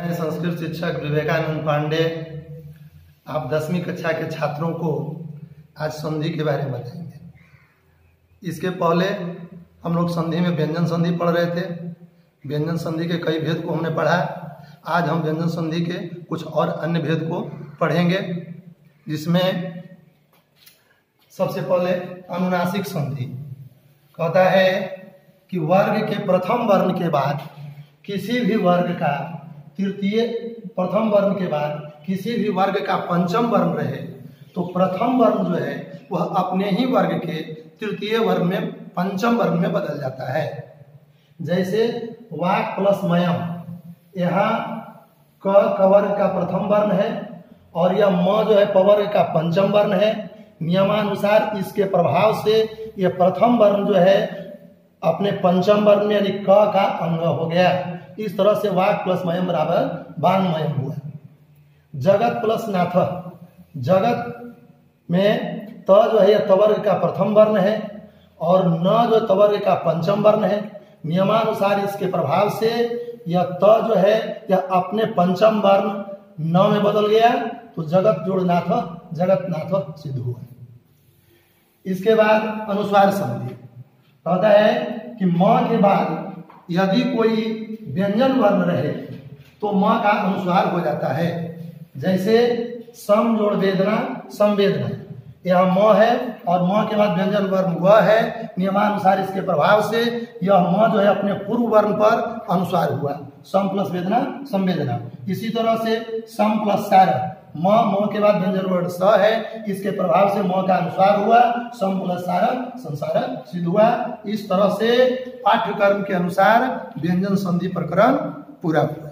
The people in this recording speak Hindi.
मैं संस्कृत शिक्षक विवेकानंद पांडे, आप दसवीं कक्षा के छात्रों को आज संधि के बारे में बताएँगे। इसके पहले हम लोग संधि में व्यंजन संधि पढ़ रहे थे। व्यंजन संधि के कई भेद को हमने पढ़ा। आज हम व्यंजन संधि के कुछ और अन्य भेद को पढ़ेंगे, जिसमें सबसे पहले अनुनासिक संधि। कहता है कि वर्ग के प्रथम वर्ण के बाद किसी भी वर्ग का तृतीय प्रथम वर्ण के बाद किसी भी वर्ग का पंचम वर्ण रहे तो प्रथम वर्ण जो है, वह अपने ही वर्ग के तृतीय वर्ग में, पंचम वर्ग में बदल जाता है। जैसे वाक प्लस मयम, यहाँ क कवर्ग का प्रथम वर्ण है और यह म जो है पवर्ग का पंचम वर्ण है। नियमानुसार इसके प्रभाव से यह प्रथम वर्ण जो है अपने पंचम वर्ण में यानी क का अंग हो गया। इस तरह से वाक प्लस मयम बराबर बान मयम हुआ। जगत प्लस नाथ। जगत में त जो है, यह तवर्ग का प्रथम वर्ण है और न जो तवर्ग का पंचम वर्ण है। नियमानुसार इसके प्रभाव से यह त जो है, यह अपने पंचम वर्ण न में बदल गया तो जगत जोड़ नाथ, जगत नाथ सिद्ध हुआ। इसके बाद अनुस्वार संधि कहता है कि म के बाद यदि कोई व्यंजन वर्ण रहे तो म का अनुस्वार हो जाता है। जैसे सम जोड़ वेदना संवेदना यह म है और म के बाद व्यंजन वर्ण वह है, नियमानुसार इसके प्रभाव से यह म जो है अपने पूर्व वर्ण पर अनुसार हुआ। सम प्लस वेदना संवेदना इसी तरह से सम प्लस सार म म के बाद व्यंजन वर्ण स है। इसके प्रभाव से म का अनुसार हुआ सम प्लस संसारक संसार सिद्ध हुआ। इस तरह से पाठ्यक्रम के अनुसार व्यंजन संधि प्रकरण पूरा हुआ।